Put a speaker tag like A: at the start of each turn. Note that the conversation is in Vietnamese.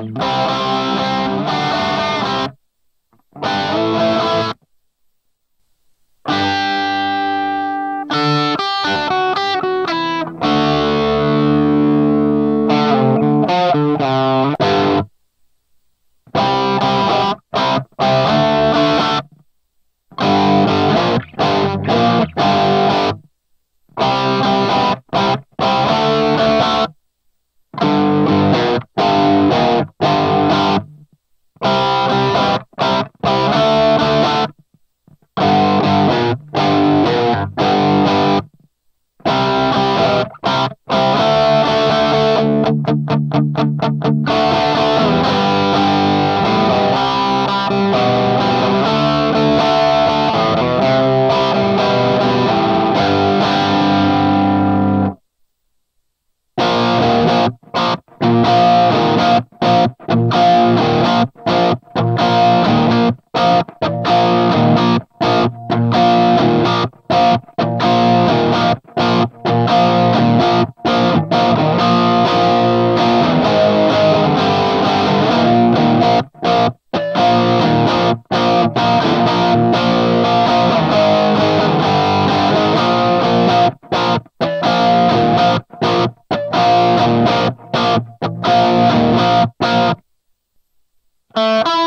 A: Bye. Thank you. Thank you.